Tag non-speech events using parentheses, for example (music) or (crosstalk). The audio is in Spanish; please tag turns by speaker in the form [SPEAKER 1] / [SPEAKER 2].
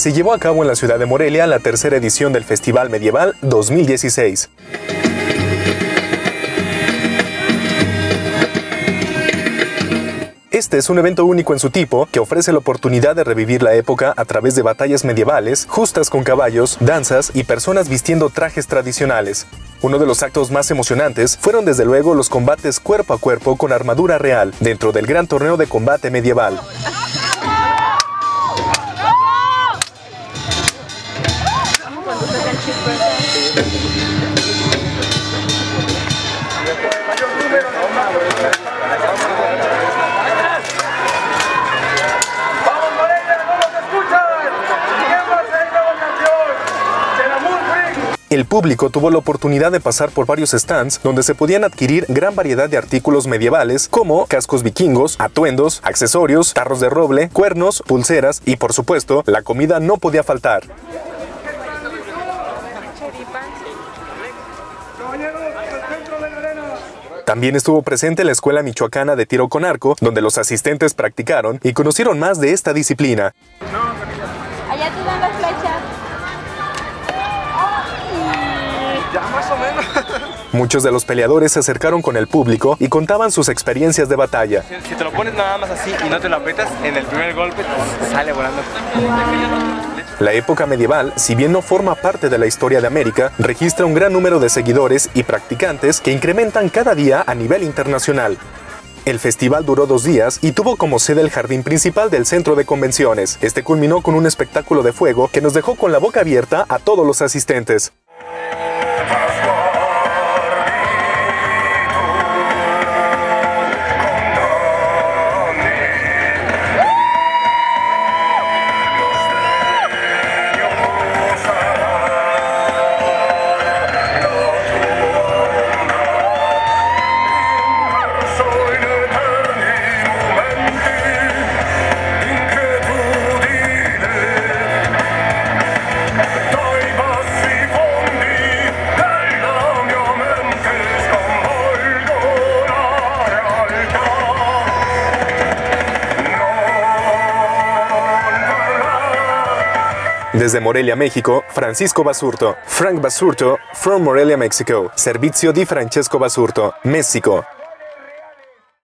[SPEAKER 1] se llevó a cabo en la ciudad de Morelia la tercera edición del Festival Medieval 2016. Este es un evento único en su tipo que ofrece la oportunidad de revivir la época a través de batallas medievales, justas con caballos, danzas y personas vistiendo trajes tradicionales. Uno de los actos más emocionantes fueron desde luego los combates cuerpo a cuerpo con armadura real dentro del gran torneo de combate medieval. El público tuvo la oportunidad de pasar por varios stands donde se podían adquirir gran variedad de artículos medievales como cascos vikingos, atuendos, accesorios, tarros de roble, cuernos, pulseras y por supuesto la comida no podía faltar. También estuvo presente la Escuela Michoacana de Tiro con Arco, donde los asistentes practicaron y conocieron más de esta disciplina.
[SPEAKER 2] Allá te dan las flechas.
[SPEAKER 3] Ya más o menos. (laughs)
[SPEAKER 1] Muchos de los peleadores se acercaron con el público y contaban sus experiencias de batalla.
[SPEAKER 3] Si te lo pones nada más así y no te lo aprietas, en el primer golpe sale volando.
[SPEAKER 1] La época medieval, si bien no forma parte de la historia de América, registra un gran número de seguidores y practicantes que incrementan cada día a nivel internacional. El festival duró dos días y tuvo como sede el jardín principal del centro de convenciones. Este culminó con un espectáculo de fuego que nos dejó con la boca abierta a todos los asistentes. Desde Morelia, México, Francisco Basurto. Frank Basurto, from Morelia, Mexico. Servizio di Francesco Basurto, México.